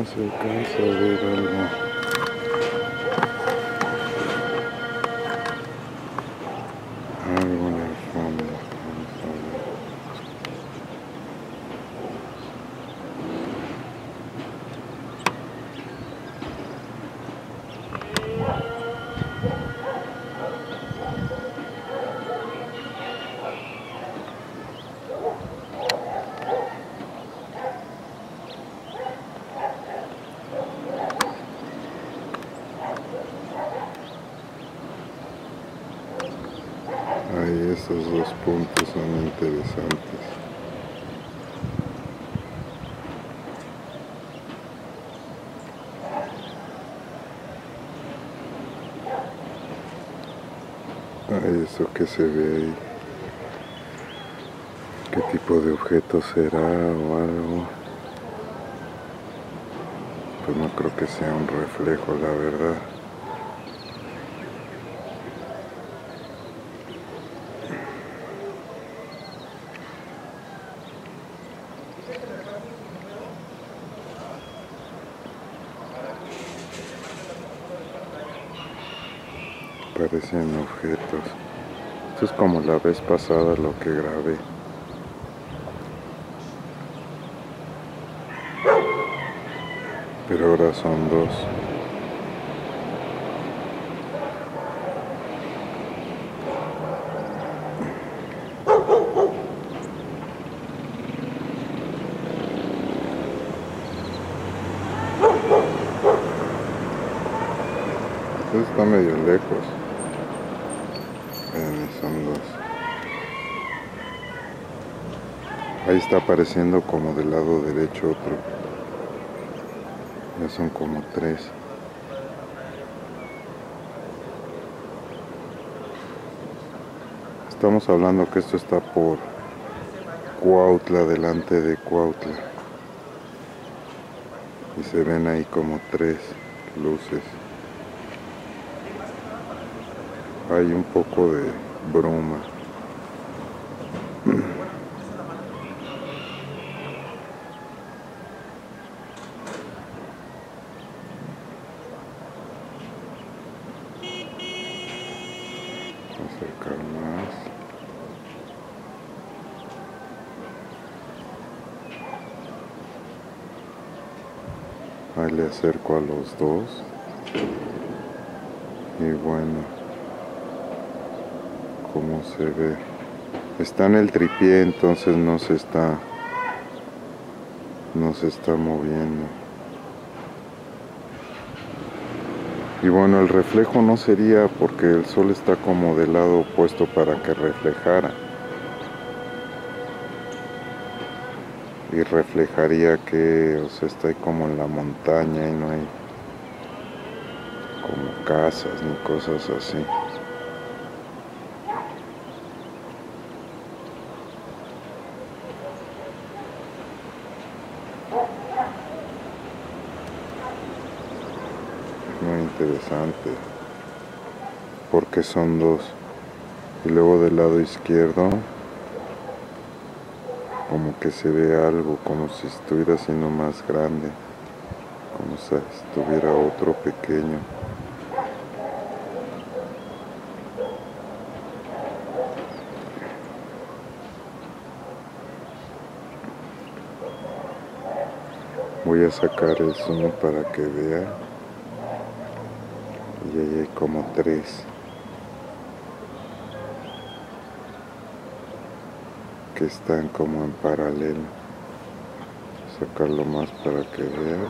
No se alcanza a ver algo. Algo en el fondo. Vamos a ver. Ahí esos dos puntos son interesantes. Ahí eso que se ve ahí. ¿Qué tipo de objeto será o algo? Pues no creo que sea un reflejo, la verdad. Parecen objetos. Esto es como la vez pasada lo que grabé. Pero ahora son dos. Está medio lejos. Vean, y son dos. Ahí está apareciendo como del lado derecho otro. Ya son como tres. Estamos hablando que esto está por Cuautla, delante de Cuautla. Y se ven ahí como tres luces. Hay un poco de bruma. acercar más. Ahí le acerco a los dos. Y bueno, como se ve. Está en el tripié, entonces no se está no se está moviendo. Y bueno, el reflejo no sería porque el sol está como del lado opuesto para que reflejara. Y reflejaría que, o sea, ahí como en la montaña y no hay como casas ni cosas así. Muy interesante. Porque son dos. Y luego del lado izquierdo, como que se ve algo, como si estuviera siendo más grande. Como si estuviera otro pequeño. Voy a sacar el zoom para que vean. Y ahí hay como tres. Que están como en paralelo. Sacarlo más para que vean.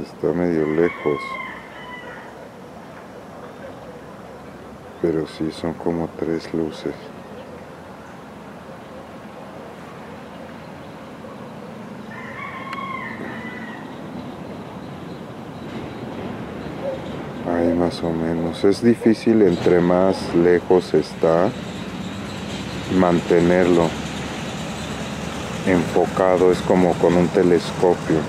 Está medio lejos. Pero sí son como tres luces. Ahí más o menos. Es difícil entre más lejos está mantenerlo enfocado, es como con un telescopio.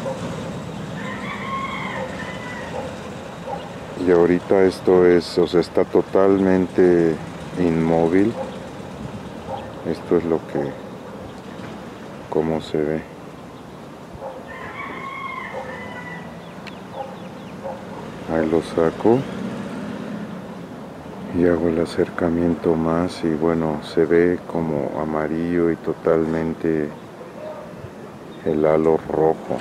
Y ahorita esto es, o sea, está totalmente inmóvil. Esto es lo que, como se ve. Ahí lo saco y hago el acercamiento más y bueno, se ve como amarillo y totalmente el halo rojo.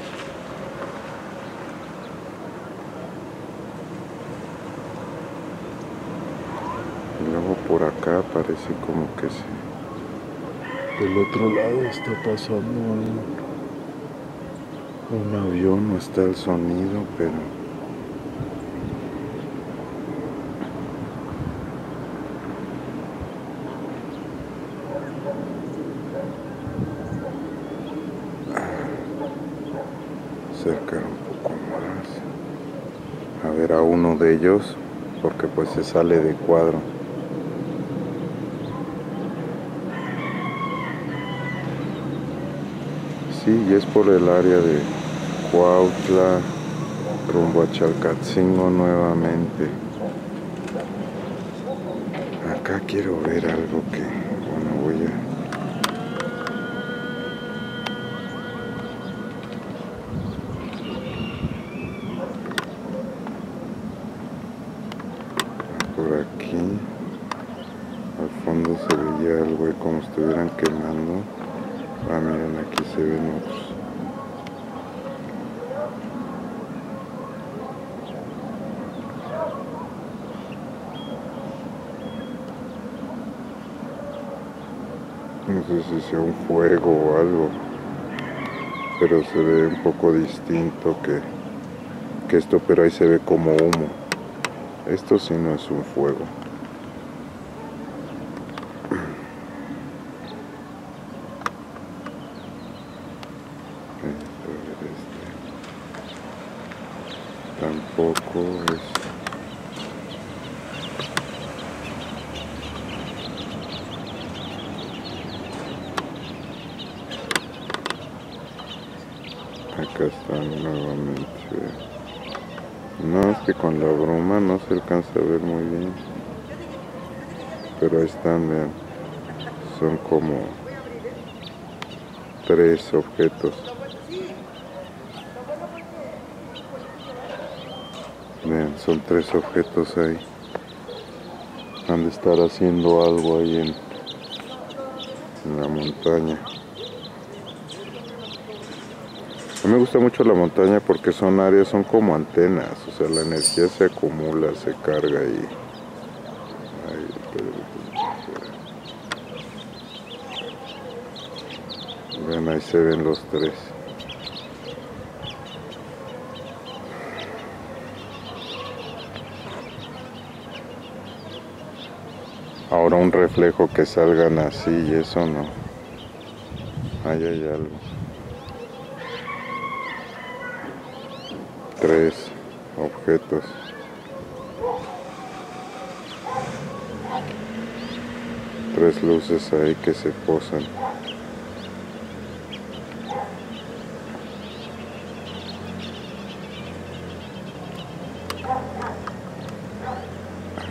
Y luego por acá parece como que se... Del otro lado está pasando un, un avión, no está el sonido, pero... acercar un poco más. A ver a uno de ellos porque pues se sale de cuadro. Sí y es por el área de Cuautla rumbo a Chalcatzingo nuevamente. Acá quiero ver algo que se veía algo de como estuvieran quemando. Ah miren aquí se ven no sé si sea un fuego o algo pero se ve un poco distinto que, que esto pero ahí se ve como humo. Esto sí no es un fuego. Este. Tampoco es... Acá están nuevamente. No, es que con la bruma no se alcanza a ver muy bien. Pero ahí están, vean. Son como tres objetos. Vean, son tres objetos ahí. Han de estar haciendo algo ahí en la montaña. Me gusta mucho la montaña porque son áreas, son como antenas, o sea, la energía se acumula, se carga y... Ven, ahí se ven los tres. Ahora un reflejo que salgan así y eso no. Ahí hay algo. Tres objetos. Tres luces ahí que se posan.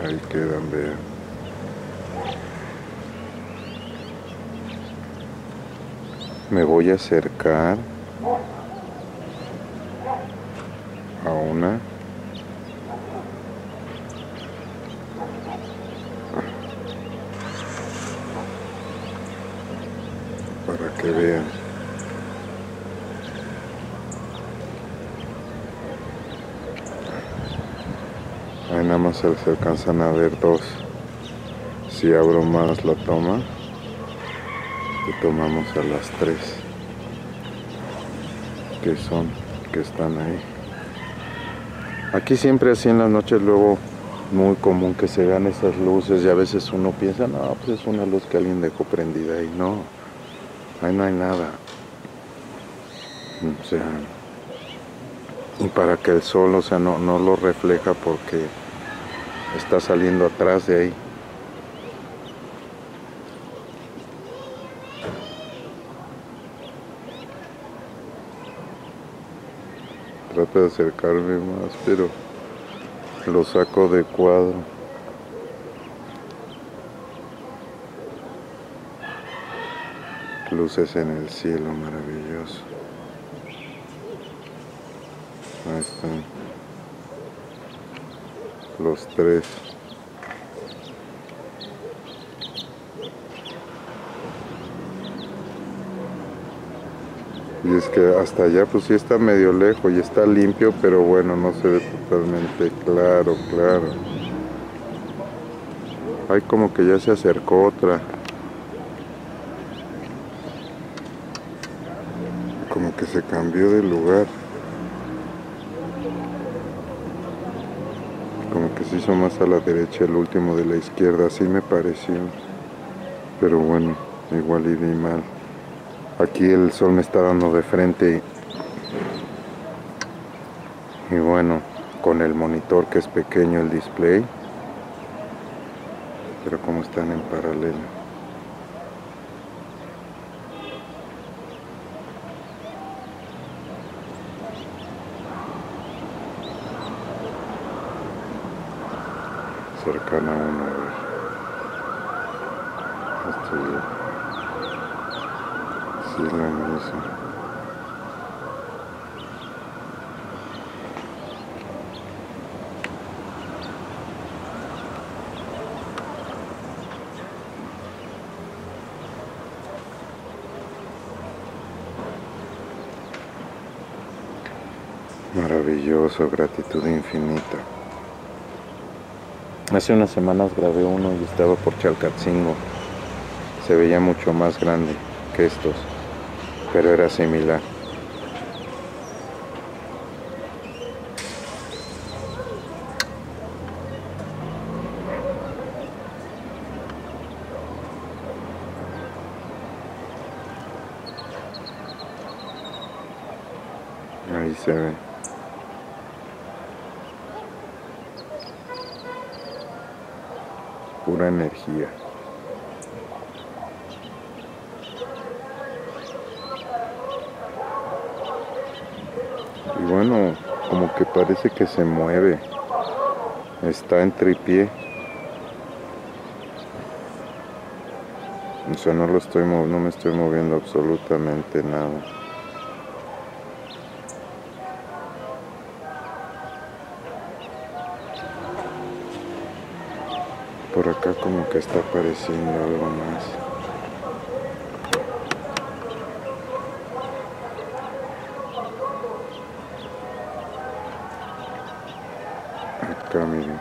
Ahí quedan, vean. Me voy a acercar a una para que vean se alcanzan a ver dos. Si abro más la toma. Y tomamos a las tres que son que están ahí. Aquí siempre así en las noches luego muy común que se vean esas luces y a veces uno piensa, no, pues es una luz que alguien dejó prendida y no, ahí no hay nada. O sea, y para que el sol, o sea, no, no lo refleja porque está saliendo atrás de ahí. trato de acercarme más, pero lo saco de cuadro. Luces en el cielo maravilloso. Ahí están. Los tres. Y es que hasta allá pues sí está medio lejos y está limpio, pero bueno, no se ve totalmente claro, claro. Hay como que ya se acercó otra. Como que se cambió de lugar. Como que se hizo a la derecha el último de la izquierda, así me pareció. Pero bueno, igual y vi mal. Aquí el sol me está dando de frente y bueno, con el monitor que es pequeño el display, pero como están en paralelo. Cercana a uno, a ver. Estoy bien. Sí, la misma. Maravilloso, gratitud infinita. Hace unas semanas grabé uno y estaba por Chalcatzingo. Se veía mucho más grande que estos, pero era similar. Ahí se ve. Pura energía. Y bueno, como que parece que se mueve. Está en tripié. O sea, no lo estoy no me estoy moviendo absolutamente nada. Acá como que está apareciendo algo más. Acá miren.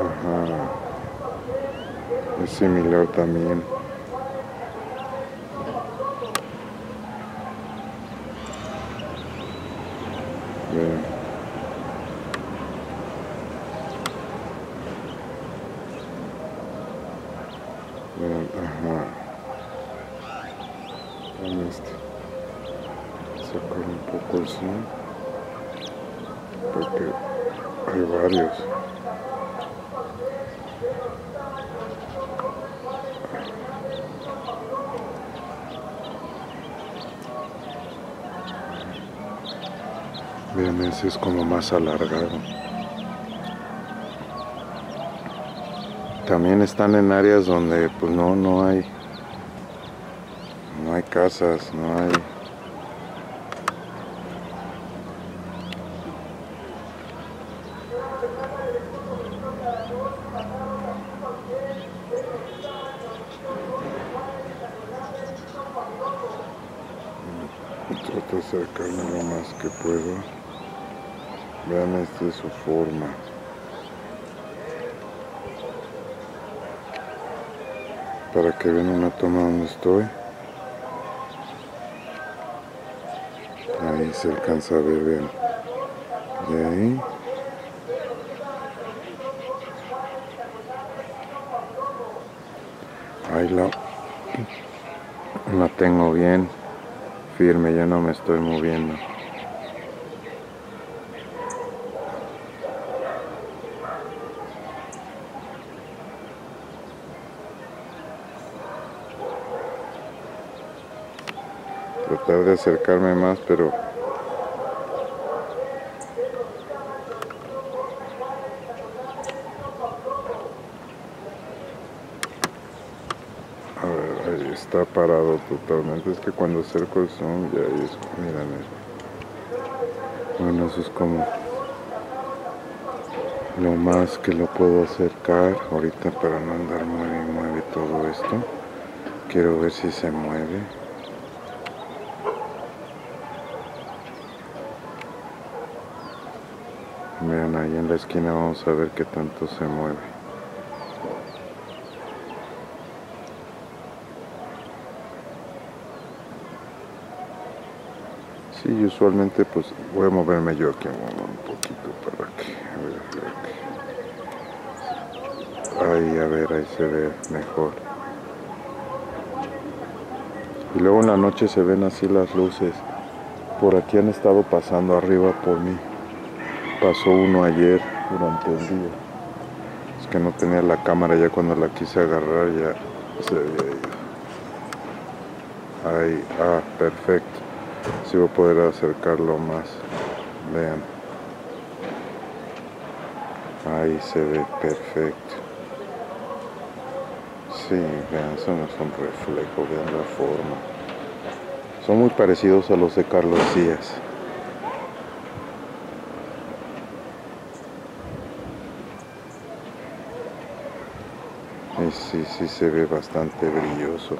Ajá. Es similar también. Vean. Vean, ajá. Vean este. Sacar un poco el zoom. Porque hay varios. Vean, ese es como más alargado. También están en áreas donde pues no, no hay, no hay casas, no hay. Trato de acercarme lo más que puedo. Vean esta es su forma. Para que vean una toma donde estoy. Ahí se alcanza a ver, vean. De ahí. Ahí la, la tengo bien firme, ya no me estoy moviendo. Tratar de acercarme más, pero a ver, Ahí está parado totalmente. Es que cuando acerco el zoom ya ahí es. Bueno, eso es como lo más que lo puedo acercar ahorita para no andar mueve mueve todo esto. Quiero ver si se mueve. Esquina vamos a ver qué tanto se mueve. Sí, usualmente pues voy a moverme yo aquí un poquito para que Ahí, a ver, ahí se ve mejor. Y luego en la noche se ven así las luces. Por aquí han estado pasando arriba por mí. Pasó uno ayer durante el día. Es que no tenía la cámara ya cuando la quise agarrar ya se había ido. Ahí, ah, perfecto. Si voy a poder acercarlo más. Vean. Ahí se ve perfecto. Sí, vean, eso no es un reflejo, vean la forma. Son muy parecidos a los de Carlos Díaz. Y sí, sí se ve bastante brilloso.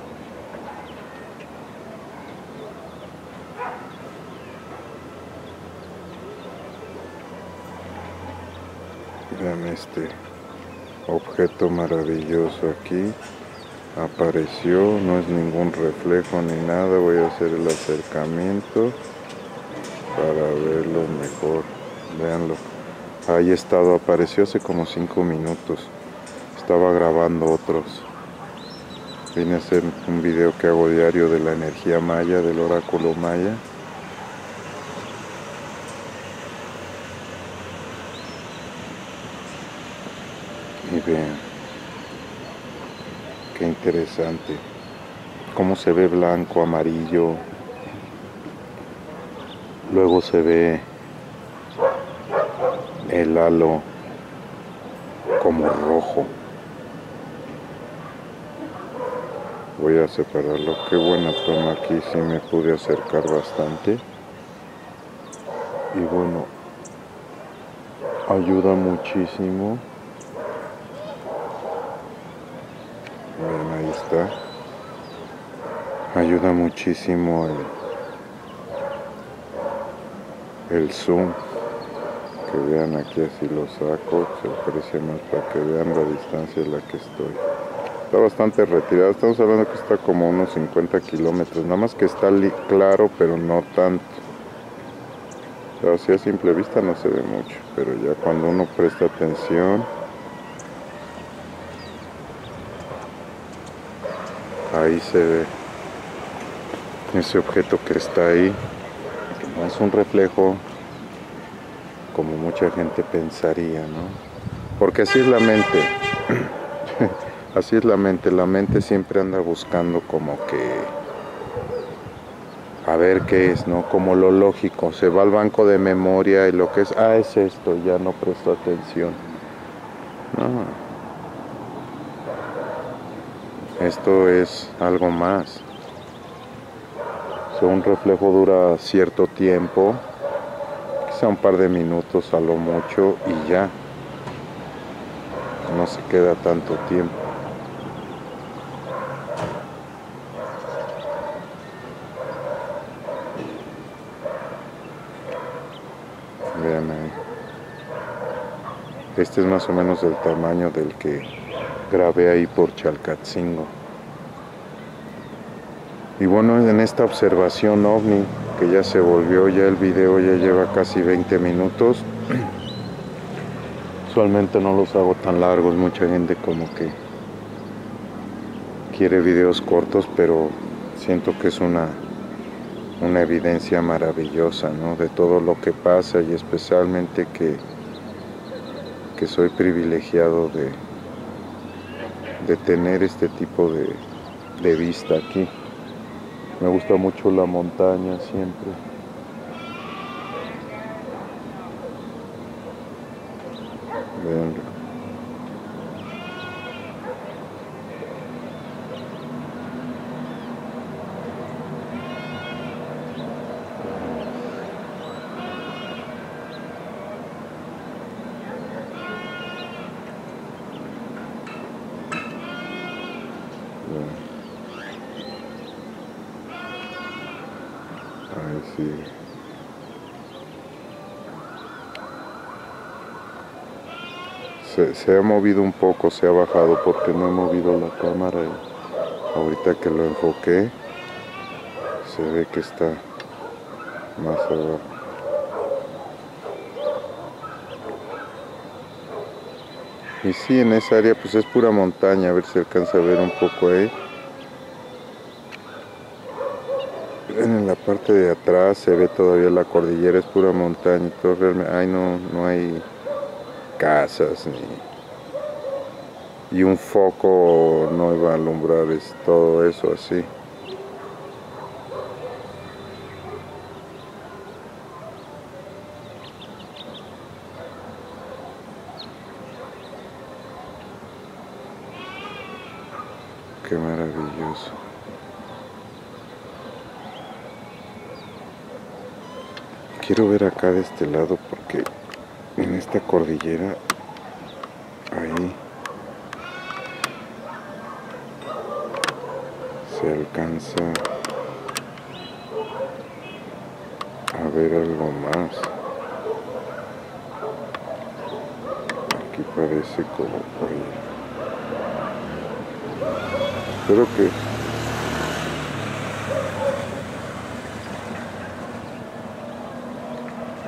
Vean este objeto maravilloso aquí. Apareció no es ningún reflejo ni nada. Voy a hacer el acercamiento para verlo mejor. Veanlo ahí estado apareció hace como cinco minutos estaba grabando otros. Vine a hacer un video que hago diario de la energía maya del oráculo maya. Y vean qué interesante. Cómo se ve blanco amarillo. Luego se ve el halo como rojo voy a separarlo qué buena toma aquí si me pude acercar bastante y bueno ayuda muchísimo ahí está. Ayuda muchísimo el, el zoom. Que vean aquí así lo saco, se aprecia más para que vean la distancia en la que estoy. Bastante retirado, estamos hablando que está como unos 50 kilómetros, nada más que está claro pero no tanto. Así a simple vista no se ve mucho, pero ya cuando uno presta atención ahí se ve ese objeto que está ahí. No es un reflejo como mucha gente pensaría no porque así es la mente así es la mente la mente siempre anda buscando como que a ver qué es, ¿no? Como lo lógico, se va al banco de memoria y lo que es, ah, es esto, ya no presto atención. Esto es algo más. un reflejo dura cierto tiempo, quizá un par de minutos a lo mucho y ya. No se queda tanto tiempo. Vean ahí. Este es más o menos el tamaño del que grabé ahí por Chalcatzingo. Y bueno, en esta observación ovni, que ya se volvió, ya el video ya lleva casi 20 minutos. Usualmente no los hago tan largos, mucha gente como que quiere videos cortos, pero siento que es una, una evidencia maravillosa, ¿no? De todo lo que pasa y especialmente que, que soy privilegiado de, de tener este tipo de, vista aquí. Me gusta mucho la montaña siempre. Ahí sí. Se, ha movido un poco, se ha bajado porque no he movido la cámara y ahorita que lo enfoqué se ve que está más abajo. Y sí, en esa área pues es pura montaña, a ver si alcanza a ver un poco ahí. En la parte de atrás se ve todavía la cordillera, es pura montaña y todo realmente, ay no, no hay casas y un foco no iba a alumbrar es todo eso así. Qué maravilloso. Quiero ver acá de este lado porque esta cordillera ahí se alcanza a ver algo más. Aquí parece como ahí. Espero que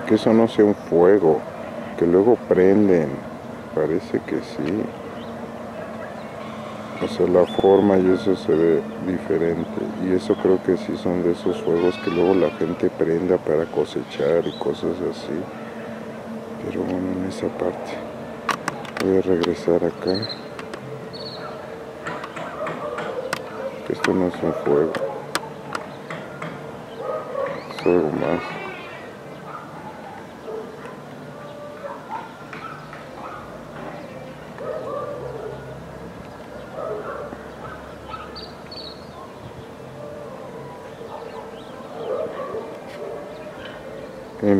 que eso no sea un fuego, que luego prenden, parece que sí. O sea, la forma y eso se ve diferente. Y eso creo que sí son de esos fuegos que luego la gente prenda para cosechar y cosas así. Pero bueno, en esa parte. Voy a regresar acá. Esto no es un fuego. Es algo más.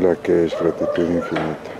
En la que es gratitud infinita.